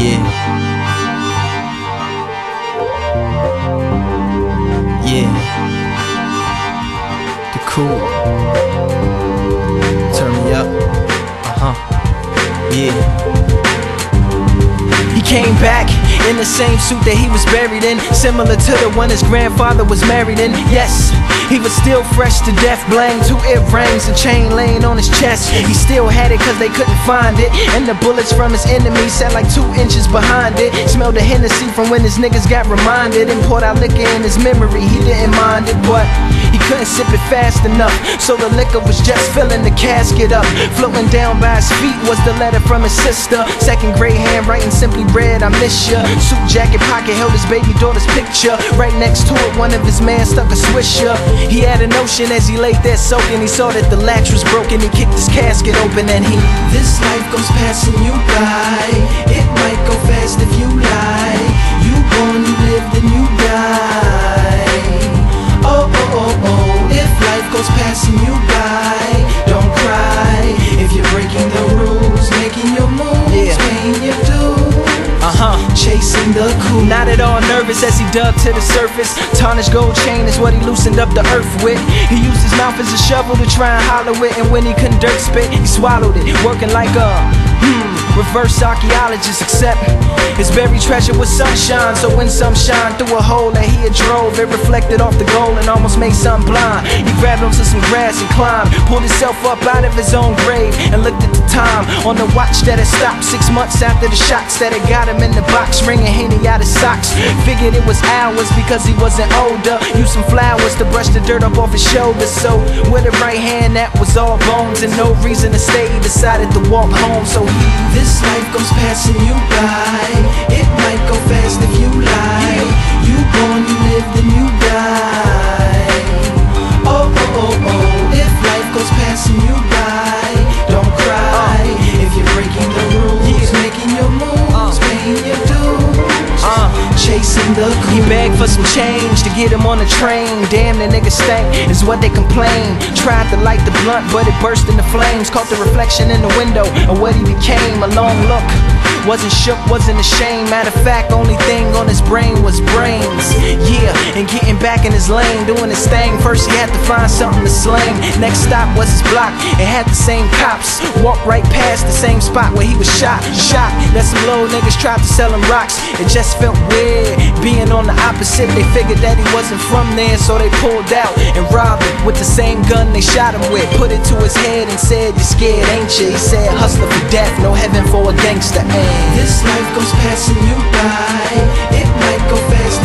Yeah. Yeah. The cool. Turn me up. Uh huh. Yeah. He came back in the same suit that he was buried in, similar to the one his grandfather was married in. Yes, he was still fresh to death, blang, two earrings, a chain laying on his chest. He still had it cause they couldn't find it, and the bullets from his enemies sat like two inches behind it. Smelled the Hennessy from when his niggas got reminded, and poured out liquor in his memory. He didn't mind it, but he couldn't sip it fast enough, so the liquor was just filling the casket up. Floating down by his feet was the letter from his sister. Second grade handwriting simply read, I miss ya. Suit jacket pocket held his baby daughter's picture. Right next to it, one of his men stuck a swisher. He had a notion as he laid there soaking. He saw that the latch was broken. He kicked his casket open and he. This life goes passing you by. Cool. Not at all nervous as he dug to the surface. Tarnished gold chain is what he loosened up the earth with. He used his mouth as a shovel to try and hollow it, and when he couldn't dirt spit, he swallowed it, working like a reverse archaeologist. Except his buried treasure was sunshine, so when some shine through a hole that he had drove, it reflected off the gold and almost made some blind. He grabbed onto some grass and climbed, pulled himself up out of his own grave, and looked at the time on the watch that had stopped six months after the shots that had got him in the box, ringing Henny out his socks. Figured it was hours because he wasn't older. Used some flowers to brush the dirt up off his shoulders. So with a right hand that was all bones and no reason to stay, he decided to walk home. So he This life goes passing you by. It might go fast if you lie. You born, you live, then you die. Oh, oh, oh, oh. If life goes passing you by, He begged for some change to get him on the train. Damn, the nigga stank, is what they complain. Tried to light the blunt, but it burst into flames. Caught the reflection in the window of what he became. A long look. Wasn't shook, wasn't ashamed. Matter of fact, only thing on his brain was brains. Yeah, and getting back in his lane, doing his thing. First, he had to find something to slang. Next stop was his block. It had the same cops. Walked right past the same spot where he was shot. Shot that some little niggas tried to sell him rocks. It just felt weird being on the opposite. They figured that he wasn't from there, so they pulled out and robbed him with the same gun they shot him with. Put it to his head and said, "You scared, ain't you?" He said, "Hustler for death, no heaven for a gangster." And This life goes passing you by. It might go fast.